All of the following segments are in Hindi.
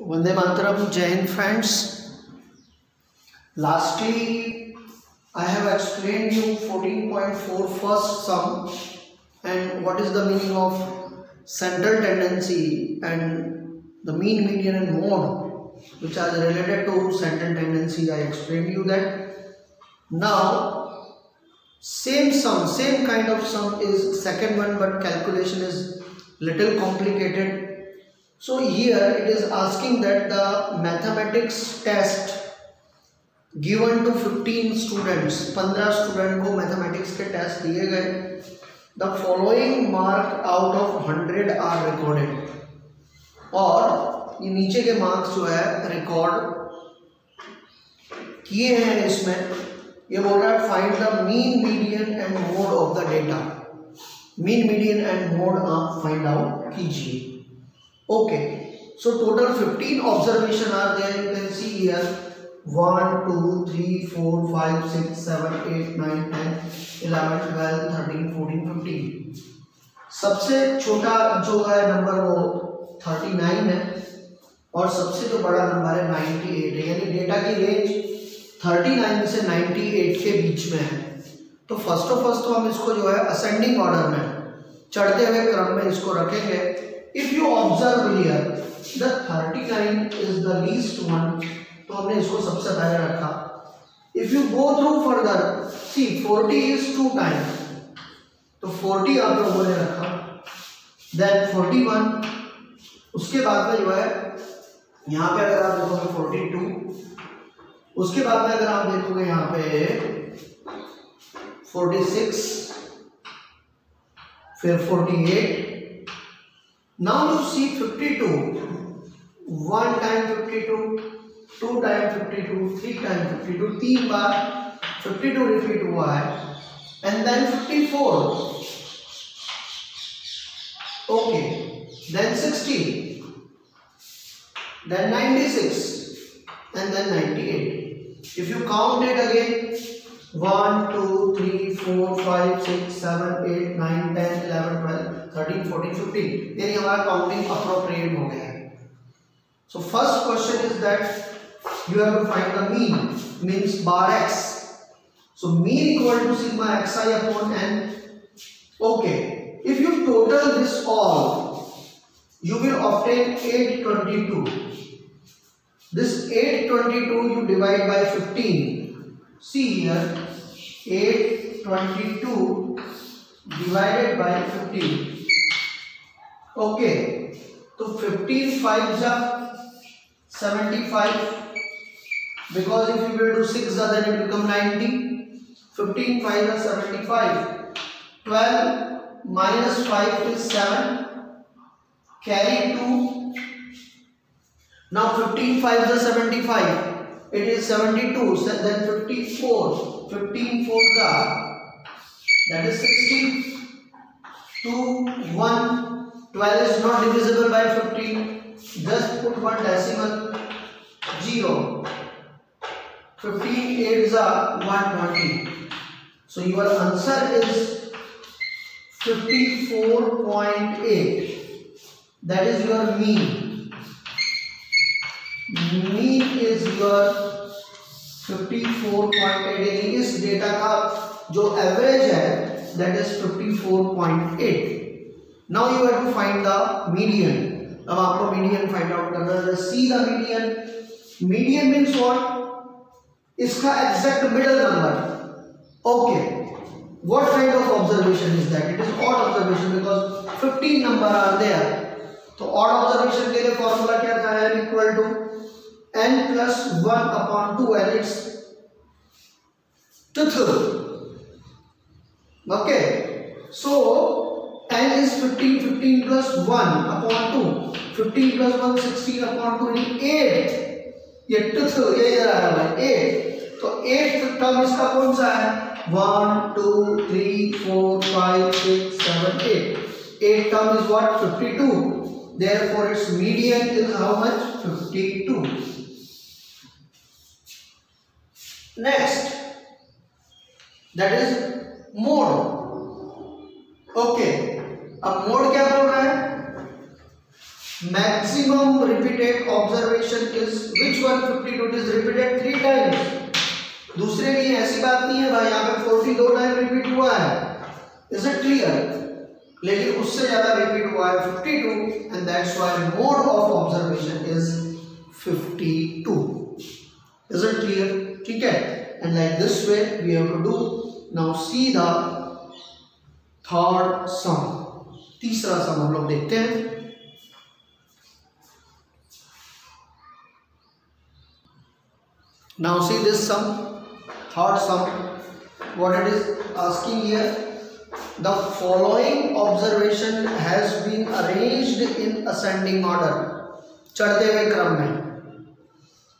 Vande Mataram, Jai Hind friends. Lastly, I have explained you 14.4 first sum and what is the meaning of central tendency and the mean, median and mode which are related to central tendency. I explained you that. Now, same sum, same kind of sum is second one but calculation is little complicated so here it is asking that the mathematics test given to 15 students 15 student को मैथमेटिक्स के टेस्ट दिए गए। The following mark out of 100 are recorded और ये नीचे के मार्क्स जो है रिकॉर्ड किए हैं इसमें। ये बोल रहा है find the mean median and mode of the data mean median and mode आप फाइंड आउट कीजिए। Okay, so total 15 observation are there. You can see here. 1, 2, 3, 4, 5, 6, 7, 8, 9, 10, 11, 12, 13, 14, 15. सबसे छोटा जो है नंबर वो 39 है और सबसे जो बड़ा नंबर है 98 है। यानी डेटा की रेंज 39 से 98 के बीच में है। तो फ़र्स्ट ऑफ़ फ़र्स्ट तो हम इसको जो है असेंडिंग ऑर्डर में चढ़ते हुए क्रम में इसको रखेंगे। If you observe here the 39 is the least one तो हमने इसको सबसे पहले रखा if you go through further see 40 is two times तो 40 आप लोगों ने रखा then 41 उसके बाद में जो है यहाँ पे अगर आप देखोगे 42 उसके बाद में अगर आप देखोगे यहाँ पे 46 फिर 48 Now you see 52. 1 time 52, 2 time 52, 3 time 52, 3 bar 52 repeat हुआ है and then 54. Okay. Then 60. Then 96 and then 98. If you count it again 1, 2, 3, 4, 5, 6, 7, 8, 9, 10, 11, 12, thirteen fourteen fifteen यानी हमारा काउंटिंग अप्रोप्रिएट हो गया है so first question is that you have to find the mean means bar x so mean equal to sigma xi upon n okay if you total this all you will obtain 822 this 822 you divide by 15 see here 822 divided by 15 okay तो 15 5 जा 75 because if you will do 6 then it become 90 15 5 is 75 12 minus 5 is 7 carry 2 now 15 5 is 75 it is 72 so then 54 15 4 are that is 60 2 1 12 is not divisible by 15 just put one decimal 0 15 8s are 120 so your answer is 54.8 that is your mean mean is your 54.8 यानी इस डेटा का जो एवरेज है that is 54.8 now you have to find the median अब आपको मीडियन फाइंड आउट करना है। See the median median means what इसका exact middle number okay what kind of observation is that? It is odd observation because 15 number are there. तो odd observation के लिए फॉर्मूला क्या था? Equal to n plus one upon two n it's two through okay so n is fifteen fifteen plus one upon two fifteen plus one sixteen upon two eight ये टूथ ये भाई एट तो एट टर्म इसका कौन सा है? One two three four five six seven eight eight term is what fifty two there four it's medium is how much fifty two next. That is mode. Okay. अब मोड क्या बोल रहा है? Maximum repeated observation is which one 52 it is repeated? Three times. दूसरे की ऐसी बात नहीं है भाई, यहाँ पे 42 टाइम रिपीट हुआ है। इज़ इट क्लियर लेकिन उससे ज़्यादा रिपीट हुआ है 52 and that's why mode of observation is 52 is it clear ठीक है? And like this way we have to do now see the third sum तीसरा सम हम लोग देखते हैं। Now see this sum third sum what it is asking here the following observation has been arranged in ascending order चढ़ते हुए क्रम में।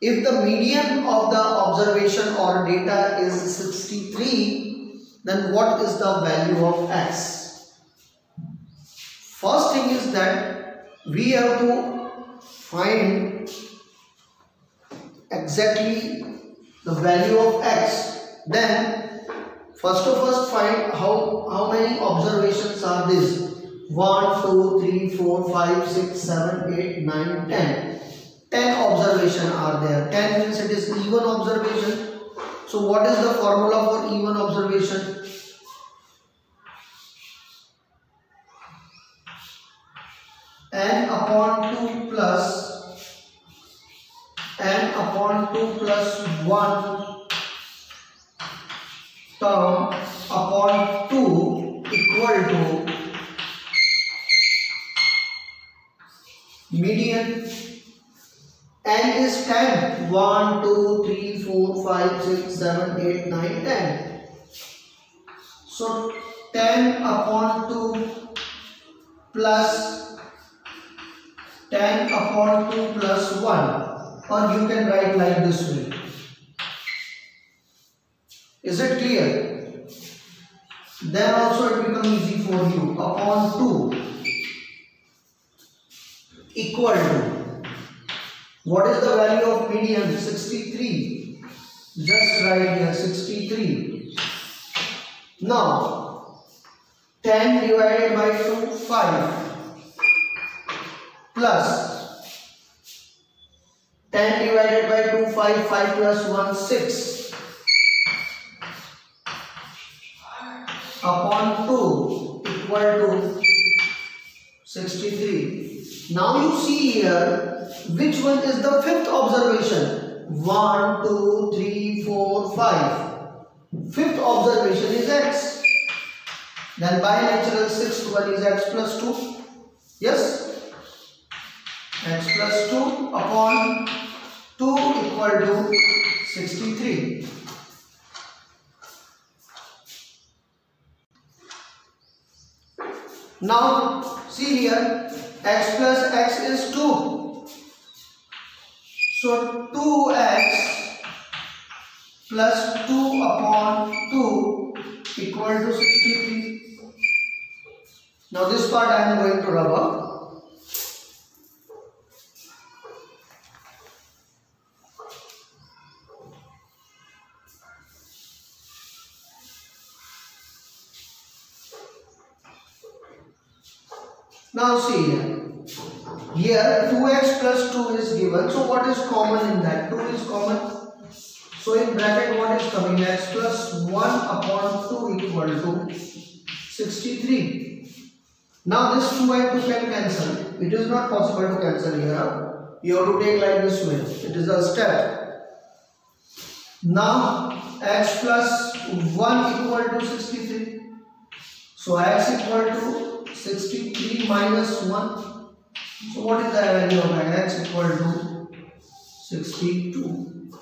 If the median of the observation or data is 63 then what is the value of x? First thing is that we have to find exactly the value of x. Then first of all find how how many observations are this 1 2 3 4 5 6 7 8 9 10 10 observation are there 10 means it is even observation so what is the formula for even observation n upon 2 plus n upon 2 plus 1 term upon 2 equal to median n is 10 1 2 3 4 5 6 7 8 9 10 so 10 upon 2 plus 10 upon 2 plus 1 or you can write like this way. Is it clear? Then also it becomes easy for you. Upon 2 equal to what is the value of median? 63. Just write here 63. Now 10 divided by 2 5 plus 10 divided by 2, 5, 5 plus 1, 6. Upon 2 equal to 63. Now you see here, which one is the fifth observation? 1, 2, 3, 4, 5. Fifth observation is x. Then by natural sixth one is x plus 2. Yes? x plus 2 upon 2 equal to 63. Now see here x plus x is 2. So 2x plus 2 upon 2 equal to 63. Now this part I am going to rub up. Now see here. Here 2x plus 2 is given. So what is common in that? 2 is common. So in bracket what is coming? x plus 1 upon 2 equal to 63. Now this 2 and 2 can cancel. It is not possible to cancel here. You have to take like this way. It is a step. Now x plus 1 equal to 63. So x equal to 63 minus 1. So what is the value of x equal to 62?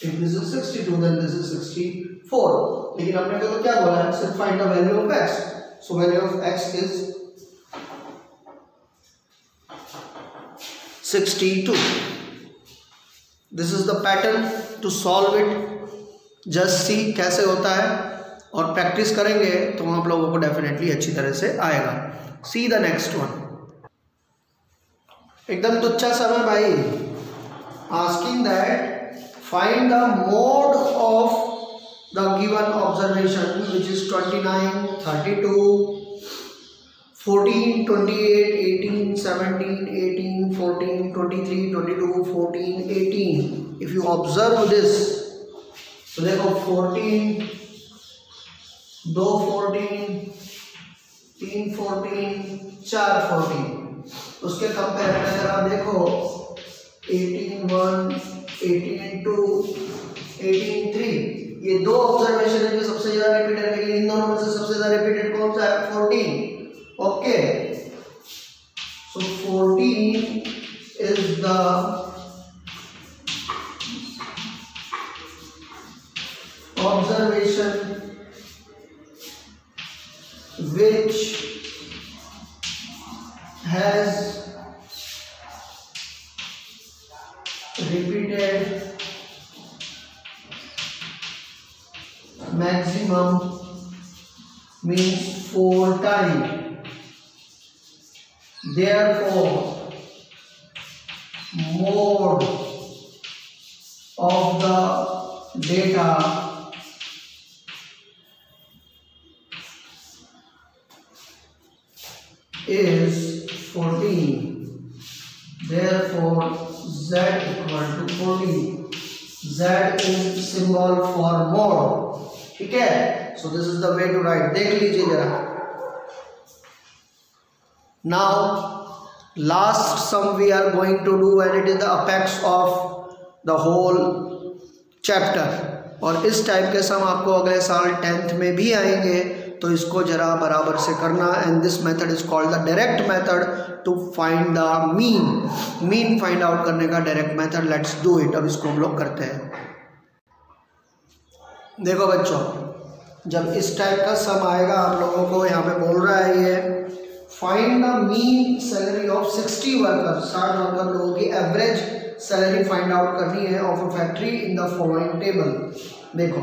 If this is 62 then this is 64. लेकिन हमने तो क्या बोला है सिर्फ़ find the value of x. So value of x is 62. This is the pattern to solve it. Just see कैसे होता है और प्रैक्टिस करेंगे तो आप लोगों को डेफिनेटली अच्छी तरह से आएगा। सी द नेक्स्ट वन एकदम तुच्छा समय भाई। Asking that find the mode of the given observation which is twenty nine 29 32 14, 28, 18, 17, 18, 14, 23, 22, 14, 18. If you observe this, so देखो 14, दो 14, तीन 14, चार 14. उसके कंपेयर में अगर आप देखो 18, 1, 18, 2, 18, 3 ये दो ऑब्जर्वेशन है जो सबसे ज़्यादा रिपीटेड है। इन दोनों में से सबसे ज़्यादा रिपीटेड कौन सा है? 14 okay. So 14 is the which has repeated maximum means four times. Therefore, mode of the data is 14. Therefore, Z equal to 14. Z is symbol for mode. Okay. So this is the way to write. देख लीजिए जरा now last sum we are going to do and it is the apex of the whole chapter और इस टाइप के सम आपको अगले साल टेंथ में भी आएँगे तो इसको जरा बराबर से करना and this method is called the direct method to find the mean mean find out करने का direct method let's do it अब इसको हम लोग करते हैं। देखो बच्चों, जब इस टाइप का सम आएगा, आप लोगों को यहाँ पे बोल रहा है ये find the mean salary of 60 worker 60 worker लोगों की एवरेज सैलरी फाइंड आउट करनी है of a factory in the following table देखो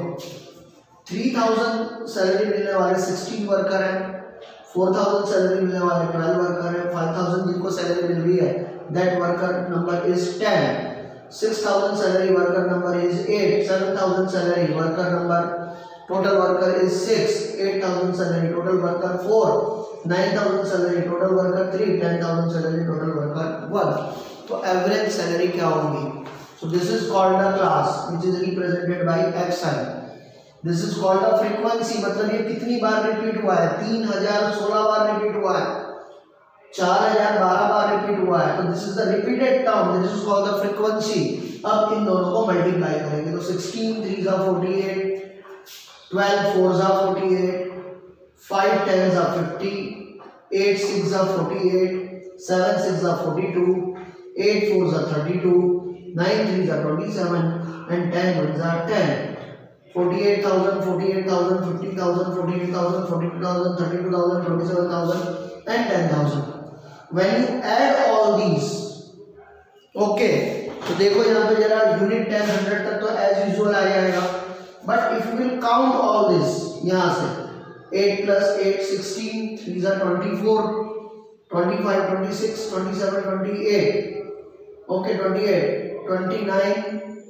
3000 सैलरी मिलने वाले 16 वर्कर हैं 4000 सैलरी मिलने वाले 12 वर्कर हैं 5000 जिनको सैलरी मिल रही है that worker number is 10 6000 salary worker number is 8 7000 salary worker number total worker is 6 8000 salary total worker 4 nine thousand salary total worker three ten thousand salary total worker one तो एवरेज सैलरी क्या होगी? So this is called a class which is represented by x i this is called a frequency मतलब ये कितनी बार रिपीट हुआ है? तीन हज़ार सोलह बार रिपीट हुआ है। चार हज़ार बारह बार रिपीट हुआ है। तो this is the repeated term this is called the frequency अब इन दोनों को मल्टीप्लाई करेंगे। तो सिक्सटीन थ्री जा फोर्टी एट ट्वेल्व फोर जा forty eight five ten are fifty eight six are forty eight seven six are forty two eight four are thirty two nine three are twenty seven and ten ones are ten eight eight eight thirty twenty seven ten thousand when you add all these okay तो देखो यहाँ पे जरा यूनिट टेन हंड्रेड तक तो एज यूजुअल आ जाएगा। But if you will count all this यहाँ से 8 plus 8, 16, 3 are 24, 25, 26, 27, 28, okay 28, 29,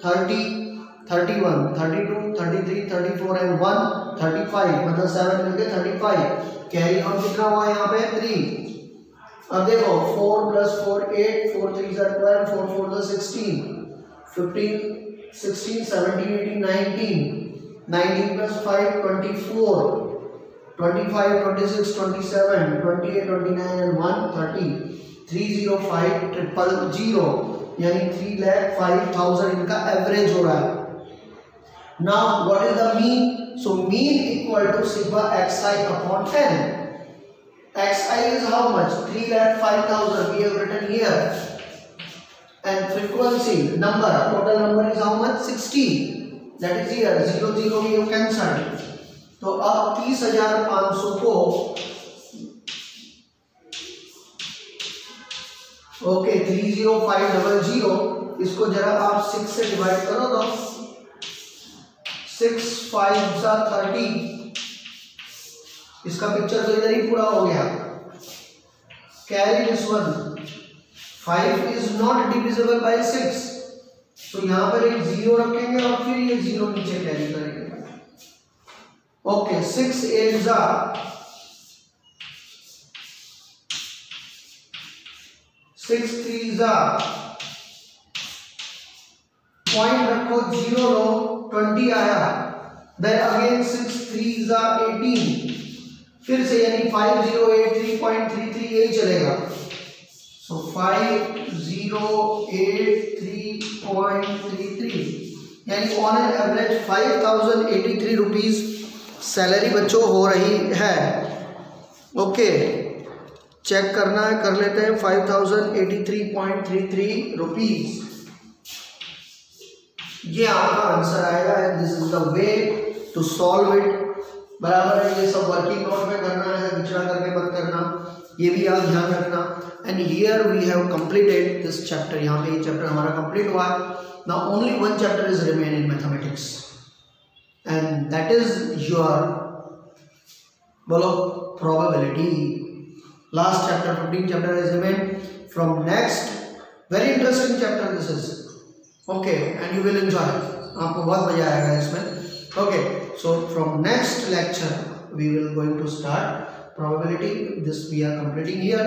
30, 31, 32, 33, 34 and 1, 35, मतलब 7 मिलके 35, कैरी आउट कितना हुआ यहाँ पे? 3, अब देखो 4 plus 4, 8, 4 3 are 12, 4 4 are 16, 15, 16, 17, 18, 19, 19 plus 5, 24, 25, 26, 27, 28, 29 and 1, 30. 305 triple zero यानी थ्री लैख फाइव थाउज़ेंड इनका एवरेज हो रहा है। The mean so mean equal to sigma x i upon ten x i is how much three lakh five thousand we have written here and frequency, number, total number is how much? 60 that is here. 0 0 we have cancelled. तो अब तीस हज़ार पाँच सौ को okay three zero five double zero इसको जरा आप सिक्स से डिवाइड करो तो सिक्स फाइव सा थर्टी इसका पिक्चर तो इधर ही पूरा हो गया। Carry this one five is not divisible by six तो यहाँ पर एक ज़ीरो रखेंगे और फिर ये ज़ीरो नीचे कैरी करेंगे। Okay, 6 8s are six three जा पॉइंट रखो ज़ीरो लो ट्वेंटी आया then again six three eighteen फिर से यानी five zero eight three point three three यही चलेगा। So five zero eight three point three three यानी on an average five thousand eighty three rupees salary बच्चों हो रही है। ओके चेक करना है, कर लेते हैं five thousand eighty three point three three rupees ये आपका आंसर आएगा this is the way to solve it बराबर है, ये सब वर्किंग नोट में करना है विचरा करके मत करना, ये भी आप ध्यान रखना. And here we have completed this chapter यहाँ पे ये चैप्टर हमारा कंप्लीट हुआ है. Now only one chapter is remain in mathematics and that is your बोलो probability last chapter fifteen chapter is remain from next very interesting chapter this is okay and you will enjoy आपको बहुत मज़ा आएगा इसमें. Okay so from next lecture we will going to start probability. This we are completing here.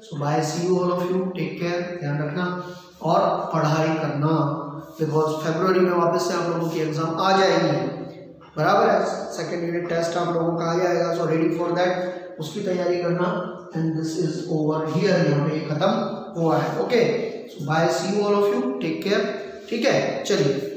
So bye, see you all of you. Take care, ध्यान रखना. और पढ़ाई करना बिकॉज़ फेब्रुवरी में वापस से आप लोगों की एग्ज़ाम आ जाएँगी. बराबर है सेकेंड यूनिट टेस्ट आप लोगों का आ जाएगा. सो रेडी फॉर दैट उसकी तैयारी करना. And this is over here यहाँ पे खत्म हुआ है. Okay so bye see you all of you take care ठीक है? चलिए।